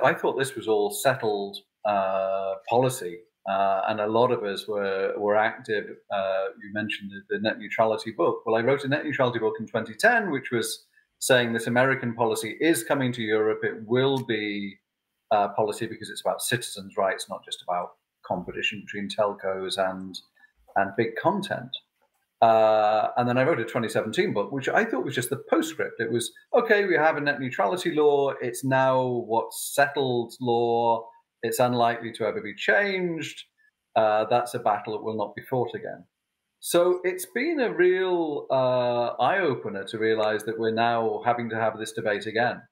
I thought this was all settled uh, policy. Uh, and a lot of us were, were active. Uh, you mentioned the, the net neutrality book. Well, I wrote a net neutrality book in 2010, which was saying this American policy is coming to Europe. It will be uh, policy because it's about citizens' rights, not just about competition between telcos and and big content. Uh, and then I wrote a 2017 book, which I thought was just the postscript. It was okay, we have a net neutrality law. It's now what's settled law. It's unlikely to ever be changed. Uh, that's a battle that will not be fought again. So it's been a real uh, eye opener to realize that we're now having to have this debate again.